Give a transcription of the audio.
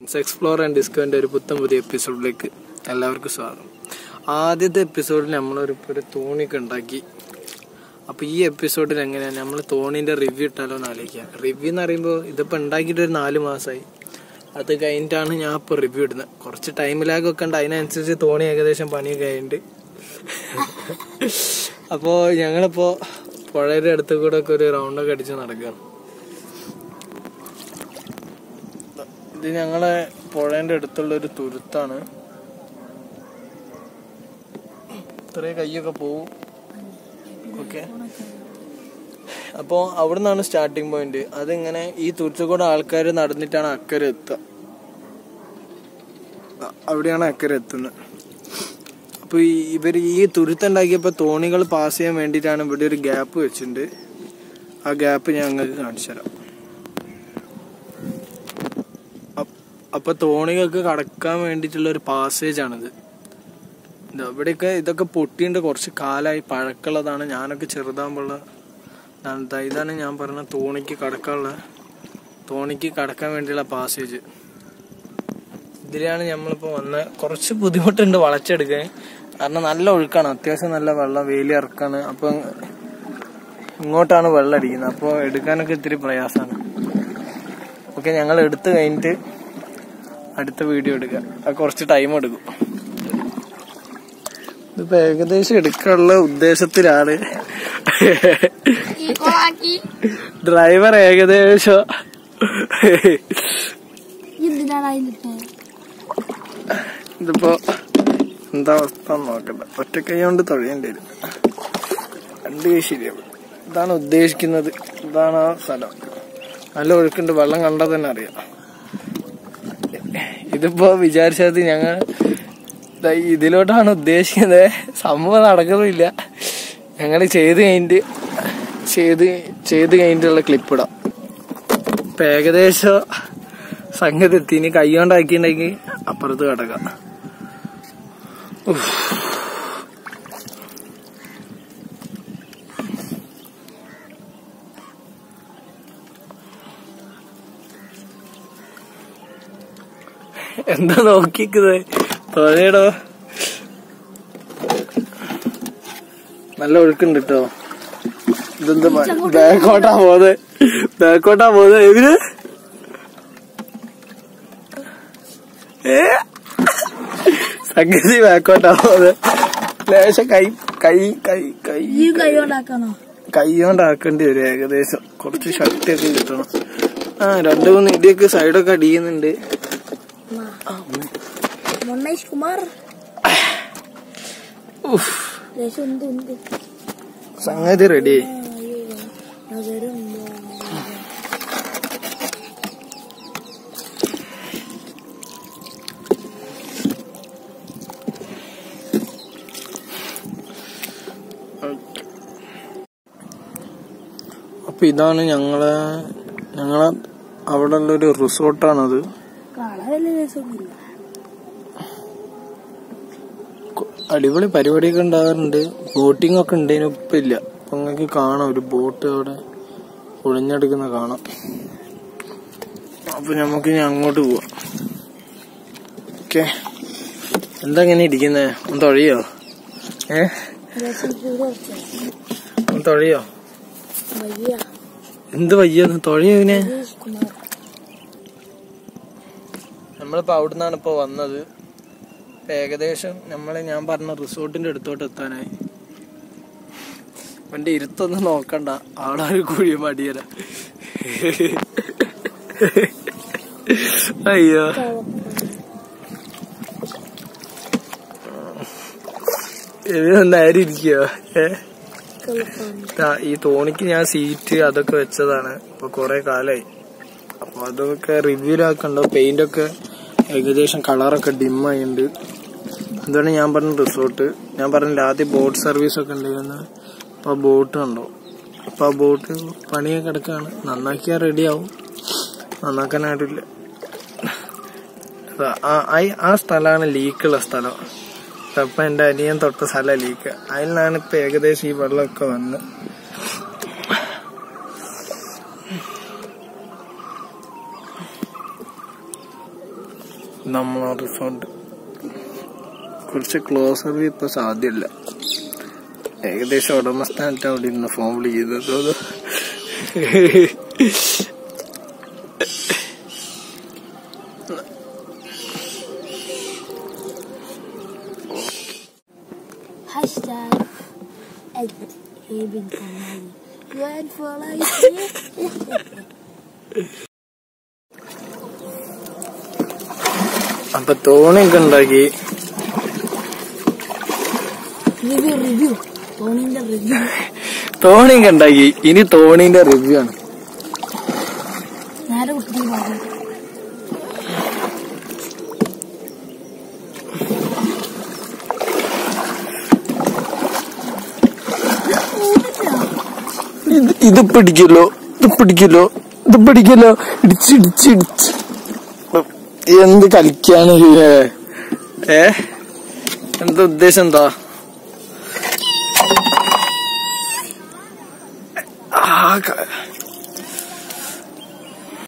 Explore and ഡിസ്കവറിന്റെ ഒരു പുത്തൻ പുതിയ എപ്പിസോഡിലേക്ക് എല്ലാവർക്കും സ്വാഗതം. ആദ്യത്തെ എപ്പിസോഡിൽ നമ്മളൊരു ഒരു തോണിയൊക്കെ ഉണ്ടാക്കി. അപ്പോൾ ഈ എപ്പിസോഡിൽ എങ്ങനെയാണ് നമ്മൾ തോണീന്റെ റിവ്യൂ ഇട്ടാലോ എന്ന് ആലോചിക്കുക. റിവ്യൂ എന്ന് പറയുമ്പോൾ ഇതിപ്പോൾ ഉണ്ടാക്കിയിട്ട് ഒരു നാല് മാസമായി അത് കഴിഞ്ഞിട്ടാണ് ഞാൻ ഇപ്പോൾ റിവ്യൂ ഇടുന്നത് കുറച്ച് ടൈം ലാഗ് ഒക്കെ ഉണ്ട്. അതിനനുസരിച്ച് തോണി ഏകദേശം പണിയൊക്കെ കഴിഞ്ഞിട്ട് അപ്പോൾ ഞങ്ങളിപ്പോൾ പുഴയുടെ അടുത്ത് കൂടെ ഒക്കെ ഒരു റൗണ്ടൊക്കെ അടിച്ച് നടക്കുകയാണ് ഇത് ഞങ്ങളെ പുഴേന്റെ അടുത്തുള്ള ഒരു തുരുത്താണ്. ഇത്രയും കൈയൊക്കെ പോവും. ഓക്കെ. അപ്പോൾ അവിടെ നിന്നാണ് സ്റ്റാർട്ടിങ് പോയിന്റ് അതിങ്ങനെ ഈ തുരുത്തുകൂടെ ആൾക്കാർ നടന്നിട്ടാണ് അക്കരെ എത്തുക. അവിടെയാണ് അക്കരെ എത്തുന്നത്. അപ്പൊ ഈ ഇവർ ഈ തുരുത്തുണ്ടാക്കിയപ്പോൾ തോണികൾ പാസ് ചെയ്യാൻ വേണ്ടിയിട്ടാണ് ഇവിടെ ഒരു ഗ്യാപ്പ് വെച്ചിട്ടുണ്ട്. ആ ഗ്യാപ്പ് ഞങ്ങൾക്ക് കാണിച്ചു തരാം അപ്പ് അപ്പൊ തോണികൾക്ക് കടക്കാൻ വേണ്ടിയിട്ടുള്ള ഒരു പാസേജ് ആണിത്. ഇത് ഇവിടെയൊക്കെ ഇതൊക്കെ പൊട്ടിയിട്ട് കുറച്ച് കാലായി. പഴക്കമുള്ളതാണ്. ഞാനൊക്കെ ചെറുതാകുമ്പോൾ ഇതാണ് ഞാൻ പറഞ്ഞ തോണിക്ക് കടക്കാനുള്ള തോണിക്ക് കടക്കാൻ വേണ്ടിയുള്ള പാസേജ് ഇതിലാണ് നമ്മളിപ്പോൾ വന്ന് കുറച്ച് ബുദ്ധിമുട്ടുണ്ട് വളച്ചെടുക്കാൻ. കാരണം നല്ല ഒഴുക്കാണ്. അത്യാവശ്യം നല്ല വെള്ളം വേലി ഇറക്കാണ്. അപ്പം ഇങ്ങോട്ടാണ് വെള്ളം അടിക്കുന്നത്. അപ്പോൾ എടുക്കാനൊക്കെ ഇത്തിരി പ്രയാസമാണ്. ഓക്കെ ഞങ്ങൾ എടുത്തു കഴിഞ്ഞിട്ട് അടുത്ത വീഡിയോ എടുക്കാം. അത് കുറച്ച് ടൈം എടുക്കും. ഇതിപ്പോ ഏകദേശം എടുക്കാനുള്ള ഉദ്ദേശത്തിലാണ്. ഡ്രൈവർ ഏകദേശം ഇതിപ്പോ എന്താ അവസ്ഥ നോക്കണ്ട. ഒറ്റ കൈ കൊണ്ട് തൊഴിയേണ്ടി വരും. രണ്ട് കൈ ശരിയാവും. ഇതാണ് ഉദ്ദേശിക്കുന്നത്. ഇതാണ് ആ സ്ഥലം. നല്ല ഒഴുക്കുണ്ട്. വെള്ളം കണ്ടാൽ തന്നെ അറിയാം. ഇതിപ്പോ വിചാരിച്ചത് ഞങ്ങൾ ഇതിലോട്ടാണ് ഉദ്ദേശിക്കുന്നത്. സംഭവം നടക്കുന്നില്ല. ഞങ്ങൾ ചെയ്ത് കഴിഞ്ഞിട്ട് ചെയ്ത് ചെയ്ത് കഴിഞ്ഞിട്ടുള്ള ക്ലിപ്പ് ഇടാം ഇപ്പൊ ഏകദേശം സംഗതി എത്തി. ഇനി കൈ കൊണ്ടാക്കിണ്ടെങ്കിൽ അപ്പുറത്ത് കിടക്കാം. എന്താ നോക്കിക്കുന്നത് തോന്നിയടോ നല്ല ഒഴുക്കുണ്ട് കേട്ടോ ഇതെന്താ ബാക്കോട്ടാ പോത് ബാക്കോട്ടാ പോത് ഇതിന് സംഗതി ബാക്കോട്ടാ പോത് ലേശം കൈ കൈ കൈ കൈ. കൈ കൊണ്ടാക്കേണ്ടി വരും ഏകദേശം. കുറച്ച് ശക്തിയൊക്കെ കിട്ടണം. ആ രണ്ടു മൂന്ന് ഇടിയൊക്കെ സൈഡൊക്കെ അടിയുന്നുണ്ട് മൊണ്ണേഷ് കുമാർ സംഗതി റെഡി അപ്പൊ ഇതാണ് ഞങ്ങളെ ഞങ്ങളെ അവിടെ ഉള്ളൊരു റിസോർട്ടാണത്. കാണാൻ വലിയ രസമൊന്നുമില്ല കൊ- അടിപൊളി പരിപാടിയൊക്കെ ഉണ്ടാകാറുണ്ട്. ബോട്ടിംഗ് ഒക്കെ ഉണ്ടെങ്കിൽ ഇപ്പൊ ഇല്ല. അപ്പൊ നിങ്ങൾക്ക് കാണാം. ഒരു ബോട്ട് അവിടെ ഒളിഞ്ഞെടുക്കുന്ന കാണാം. അപ്പൊ നമുക്ക് ഇനി അങ്ങോട്ട് പോവാം. ഓക്കെ. എന്താ ഇങ്ങനെ ഇരിക്കുന്നേ? ഒന്ന് തൊഴിയോ? ഏ? ഒന്ന് തൊഴിയോ? എന്ത് വയ്യ? തൊഴിയോ ഇങ്ങനെ മഹേഷ് അവിടെ നിന്നാണ് ഇപ്പോൾ ഇപ്പൊ വന്നത് ഏകദേശം നമ്മൾ ഞാൻ പറഞ്ഞ റിസോർട്ടിന്റെ അടുത്തോട്ട് എത്താനായി. എന്റെ ഇരുത്തൊന്നും നോക്കണ്ട. ആടാ കുഴി മടിയല അയ്യോ. ദാ ഈ തോണിക്ക് ഞാൻ സീറ്റ് അതൊക്കെ വെച്ചതാണ്. ഇപ്പൊ കൊറേ കാലായി. അപ്പൊ അതൊക്കെ റിവ്യൂ റിവ്യൂലാക്കണ്ടോ പെയിന്റ് ഒക്കെ ഏകദേശം കളറൊക്കെ ഡിമ്മായിണ്ട്. എന്താണ് ഞാൻ പറഞ്ഞ റിസോർട്ട്. ഞാൻ പറഞ്ഞില്ല ആദ്യം ബോട്ട് സർവീസ് ഒക്കെ ഉണ്ടായിരുന്നു അപ്പൊ ബോട്ട് കണ്ടോ? അപ്പൊ ആ ബോട്ട് പണിയൊക്കെ കിടക്കാണ്. നന്നാക്കിയാൽ റെഡിയാവും. നന്നാക്കാനായിട്ടില്ല. ആ- സ്ഥലമാണ് ലീക്കുള്ള സ്ഥലം. അപ്പൊ എന്റെ അനിയൻ തൊട്ട സ്ഥലം ലീക്ക്. അതിലാണ് ഇപ്പൊ ഏകദേശം ഈ വെള്ളമൊക്കെ വന്ന് നമ്മളെ റിസോർട്ട് കുറച്ച് ക്ലോസർ ഇപ്പൊ സാധ്യമല്ല ഏകദേശം ഉടമസ്ഥാനത്ത് അവിടെ ഇരുന്ന് ഫോൺ വിളിക്കുന്നത്. Hashtag അപ്പൊ തോണിയൊക്കെ ഉണ്ടാക്കി. തോണിയൊക്കെ ഉണ്ടാക്കി. ഇനി തോണിന്റെ റിവ്യൂ ആണ്. ഇത് പിടിക്കല്ലോ. ഇത് പിടിക്കല്ലോ. ഇത് പിടിക്കല്ലോ. ഇടിച്ച് ഇടിച്ച് ഇടിച്ച്. എന്ത് കളിക്കാണ് ഏ? എന്താ ഉദ്ദേശം എന്താ? ആ